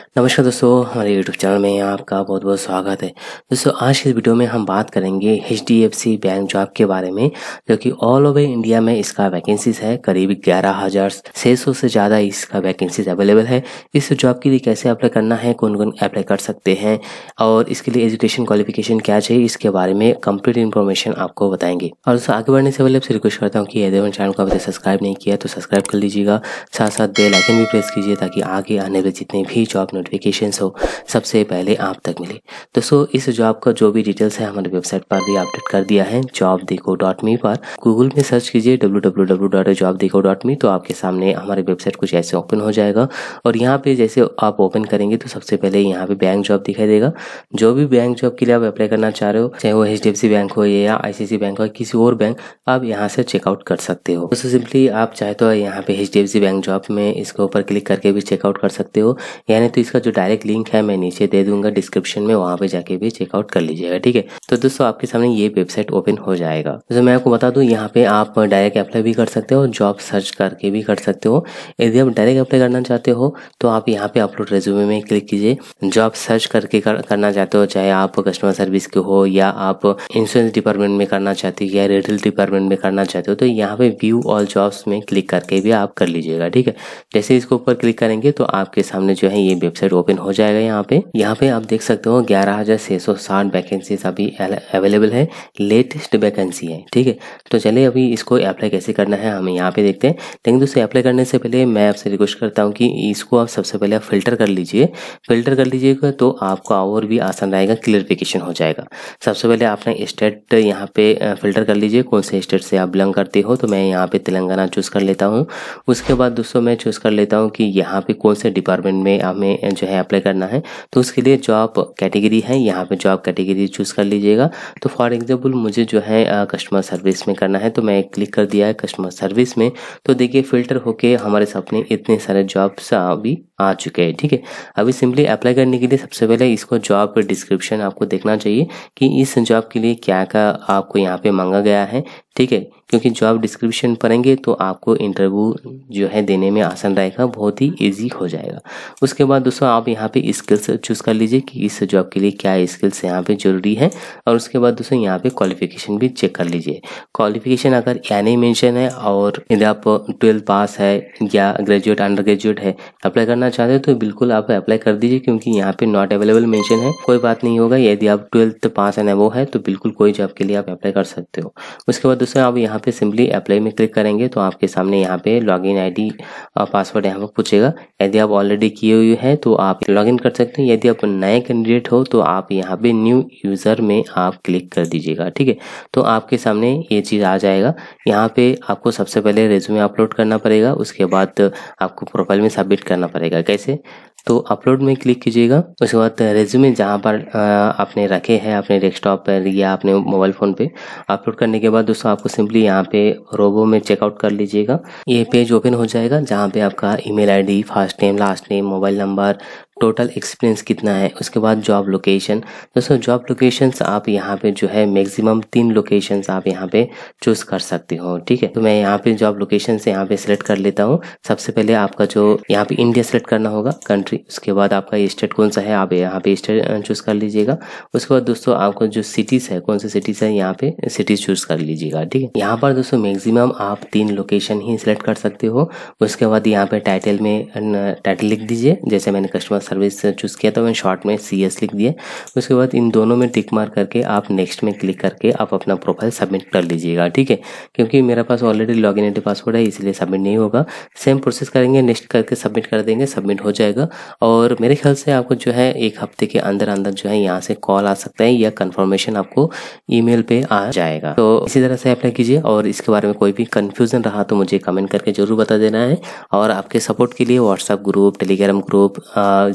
नमस्कार दोस्तों, हमारे यूट्यूब चैनल में आपका बहुत बहुत स्वागत है। दोस्तों, आज की वीडियो में हम बात करेंगे एच बैंक जॉब के बारे में, जो कि ऑल ओवर इंडिया में इसका वैकेंसीज है, करीब ग्यारह हज़ार छः सौ से ज़्यादा इसका वैकेंसीज अवेलेबल है। इस जॉब के लिए कैसे अप्लाई करना है कौन कौन अप्लाई कर सकते हैं, और इसके लिए एजुकेशन क्वालिफिकेशन क्या चाहिए, इसके बारे में कंप्लीट इन्फॉर्मेशन आपको बताएँगे। और दोस्तों, आगे बढ़ने से पहले आपसे रिक्वेस्ट करता हूँ कि यदि चैनल को अभी सब्सक्राइब नहीं किया तो सब्सक्राइब कर लीजिएगा। साथ साथ बेल आइकन भी प्रेस कीजिए, ताकि आगे आने वाले जितने भी जॉब नोटिफिकेशन हो, सबसे पहले आप तक मिले। दोस्तों, इस जॉब का जो भी डिटेल्स है हमारे वेबसाइट पर भी अपडेट कर दिया है जॉब देखो डॉट मी पर। गूगल में सर्च कीजिए W W W dot job देखो डॉट मी तो आपके सामने हमारे वेबसाइट कुछ ऐसे ओपन हो जाएगा। और यहाँ पे जैसे आप ओपन करेंगे तो सबसे पहले यहाँ पे बैंक जॉब दिखाई देगा। जो भी बैंक जॉब के लिए आप अप्लाई करना चाह रहे हो, चाहे वो HDFC बैंक हो या आई बैंक हो किसी और बैंक आप यहाँ से चेकआउट कर सकते हो। दोस्तों सिंपली आप चाहे तो यहाँ पे एच बैंक जॉब में इसके ऊपर क्लिक करके भी चेकआउट कर सकते हो। यानी तो इसका जो डायरेक्ट लिंक है मैं नीचे दे दूँगा डिस्क्रिप्शन में वहाँ पे जाके भी चेकआउट कर लीजिएगा ठीक है? तो दोस्तों आपके सामने ये वेबसाइट ओपन हो जाएगा। तो मैं आपको बता दूँ यहाँ पे आप डायरेक्ट अप्लाई भी कर सकते हो जॉब सर्च करके भी कर सकते हो। यदि आप डायरेक्ट अप्लाई करना चाहते हो तो आप यहाँ पे अपलोड रेज्यूमे में क्लिक कीजिए। जॉब सर्च करके कर, करना चाहते हो चाहे आप कस्टमर सर्विस के हो या आप इंश्योरेंस डिपार्टमेंट में करना चाहते हो या रिटेल डिपार्टमेंट में करना चाहते हो तो यहाँ पे व्यू ऑल जॉब्स में क्लिक करके भी आप कर लीजिएगा ठीक है? जैसे इसके ऊपर क्लिक करेंगे तो आपके सामने जो है ये वेबसाइट ओपन हो जाएगा यहाँ पे। यहाँ पे आप देख सकते हो ग्यारह हज़ार छह सौ साठ वैकेंसी अभी अवेलेबल है। लेटेस्ट वैकेंसी है, ठीक है? तो चलिए अभी इसको अप्लाई कैसे करना है हमें यहाँ पे देखते हैं। लेकिन दोस्तों अप्लाई करने से पहले मैं आपसे रिक्वेस्ट करता हूँ कि इसको आप सबसे पहले फ़िल्टर कर लीजिए। फ़िल्टर कर लीजिएगा तो आपको और भी आसान रहेगा क्लियरिफिकेशन हो जाएगा। सबसे पहले आपने स्टेट यहाँ पे फ़िल्टर कर लीजिए। कौन से स्टेट से आप बिलोंग करते हो तो मैं यहाँ पे तेलंगाना चूज़ कर लेता हूँ। उसके बाद दोस्तों, मैं चूज़ कर लेता हूँ कि यहाँ पे कौन से डिपार्टमेंट में हमें जो है अप्लाई करना है तो उसके लिए जॉब कैटेगरी है, यहाँ पे जॉब कैटेगरी चूज़ कर लीजिएगा। तो फॉर एग्ज़ाम्पल मुझे जो है कस्टमर सर्विस में करना है तो मैं क्लिक कर दिया है कस्टमर सर्विस में। तो देखिए फ़िल्टर होके हमारे सामने इतने सारे जॉब्स अभी आ चुके हैं, ठीक है? अभी सिंपली अप्लाई करने के लिए सबसे पहले इसको जॉब डिस्क्रिप्शन आपको देखना चाहिए कि इस जॉब के लिए क्या क्या आपको यहाँ पे मांगा गया है, ठीक है? क्योंकि जॉब डिस्क्रिप्शन पढ़ेंगे तो आपको इंटरव्यू जो है देने में आसान रहेगा, बहुत ही इजी हो जाएगा। उसके बाद दोस्तों, आप यहाँ पे स्किल्स चूज़ कर लीजिए कि इस जॉब के लिए क्या स्किल्स यहाँ पे ज़रूरी है और उसके बाद दोस्तों यहाँ पे क्वालिफिकेशन भी चेक कर लीजिए। क्वालिफिकेशन अगर या नहीं मेंशन है और यदि आप ट्वेल्थ पास है या ग्रेजुएट अंडर ग्रेजुएट है अप्लाई करना चाहते हो तो बिल्कुल आप अप्लाई कर दीजिए क्योंकि यहाँ पे नॉट अवेलेबल मेंशन है। कोई बात नहीं होगा, यदि आप ट्वेल्थ पास एंड वो है तो बिल्कुल कोई जॉब के लिए आप अप्लाई कर सकते हो। उसके बाद दोस्तों आप यहाँ पे सिंपली अप्लाई में क्लिक करेंगे तो आपके सामने यहाँ पे आईडी और पासवर्ड यहाँ पर पूछेगा। यदि आप ऑलरेडी किए हुए हैं तो आप लॉग इन कर सकते हैं। यदि आप नए कैंडिडेट हो तो आप यहाँ पे न्यू यूज़र में आप क्लिक कर दीजिएगा, ठीक है? तो आपके सामने ये चीज़ आ जाएगा। यहाँ पे आपको सबसे पहले रेज्यूमे अपलोड करना पड़ेगा, उसके बाद आपको प्रोफ़ाइल में सबमिट करना पड़ेगा। कैसे? तो अपलोड में क्लिक कीजिएगा। उसके बाद रेज्यूमे जहाँ पर आपने रखे हैं, अपने डेस्कटॉप पर या अपने मोबाइल फ़ोन पे अपलोड करने के बाद दोस्तों आपको सिंपली यहाँ पे रोबो में चेकआउट कर लीजिएगा। ये पेज ओपन हो जाएगा जहाँ पे आपका email ID first name last name mobile number total experience कितना है, उसके बाद जॉब लोकेशन दोस्तों जॉब लोकेशंस आप यहाँ पे जो है मैक्सिमम तीन लोकेशंस आप यहाँ पे चूज़ कर सकते हो, ठीक है? तो मैं यहाँ पे जॉब लोकेशन से यहाँ पे सिलेक्ट कर लेता हूँ। सबसे पहले आपका जो यहाँ पे इंडिया सेलेक्ट करना होगा कंट्री उसके बाद आपका स्टेट कौन सा है, आप यहाँ पे स्टेट चूज़ कर लीजिएगा। उसके बाद दोस्तों, आपको जो सिटीज़ है, कौन सी सिटीज़ है, यहाँ पे सिटीज़ चूज़ कर लीजिएगा, ठीक है? यहाँ पर दोस्तों मैक्सिमम आप तीन लोकेशन ही सिलेक्ट कर सकते हो। उसके बाद यहाँ पे टाइटल में टाइटल लिख दीजिए। जैसे मैंने कस्टमर सर्विस चूज़ किया तो मैंने शॉर्ट में सी एस लिख दिया। उसके बाद इन दोनों में टिक मार करके आप नेक्स्ट में क्लिक करके आप अपना प्रोफ़ाइल सबमिट कर लीजिएगा, ठीक है? क्योंकि मेरे पास ऑलरेडी लॉग इन पासवर्ड है, इसलिए सबमिट नहीं होगा। सेम प्रोसेस करेंगे नेक्स्ट करके सबमिट कर देंगे सबमिट हो जाएगा। और मेरे ख्याल से आपको जो है, एक हफ़्ते के अंदर अंदर जो है, यहाँ से कॉल आ सकता है, या कन्फर्मेशन आपको ईमेल पे आ जाएगा। तो इसी तरह से अप्लाई कीजिए, और इसके बारे में कोई भी कन्फ्यूज़न रहा तो मुझे कमेंट करके ज़रूर बता देना है। और आपके सपोर्ट के लिए व्हाट्सएप ग्रुप टेलीग्राम ग्रुप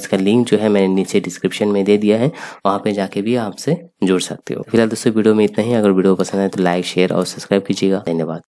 इसका लिंक जो है मैंने नीचे डिस्क्रिप्शन में दे दिया है, वहाँ पे जाके भी आपसे जुड़ सकते हो। फ़िलहाल दोस्तों, वीडियो में इतना ही। अगर वीडियो पसंद है तो लाइक शेयर और सब्सक्राइब कीजिएगा। धन्यवाद।